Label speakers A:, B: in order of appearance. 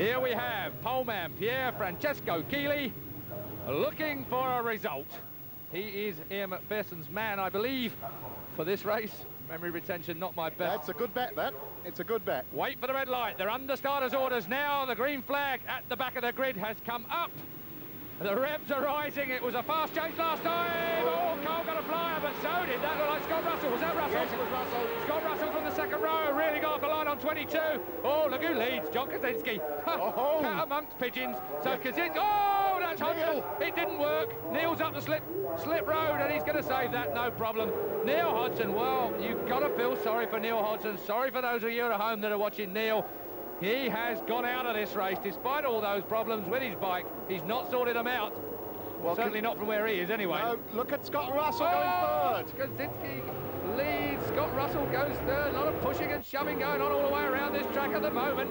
A: Here we have poleman Pier Francesco Chili looking for a result. He is Ian McPherson's man, I believe, for this race. Memory retention, not my best.
B: That's a good bet, that. It's a good bet.
A: Wait for the red light. They're under starters' orders now. The green flag at the back of the grid has come up. The revs are rising. It was a fast chase last time. Oh, Cole got a flyer, but so did that look like Scott Russell. Was that Russell?
B: Yes, it was Russell.
A: Scott Russell from the second row really got off the line on 22. Oh, look who leads. John Kocinski.
B: Oh.
A: Out amongst pigeons. So Kocinski. Oh, that's Hodgson. It didn't work. Neil's up the slip slip road, and he's going to save that, no problem. Neil Hodgson. Well, you've got to feel sorry for Neil Hodgson. Sorry for those of you at home that are watching Neil. He has gone out of this race despite all those problems with his bike. He's not sorted them out.
B: Well,
A: Certainly not from where he is, anyway.
B: No, look at Scott Russell
A: Oh,
B: going third.
A: Kocinski Russell goes third. A lot of pushing and shoving going on all the way around this track at the moment.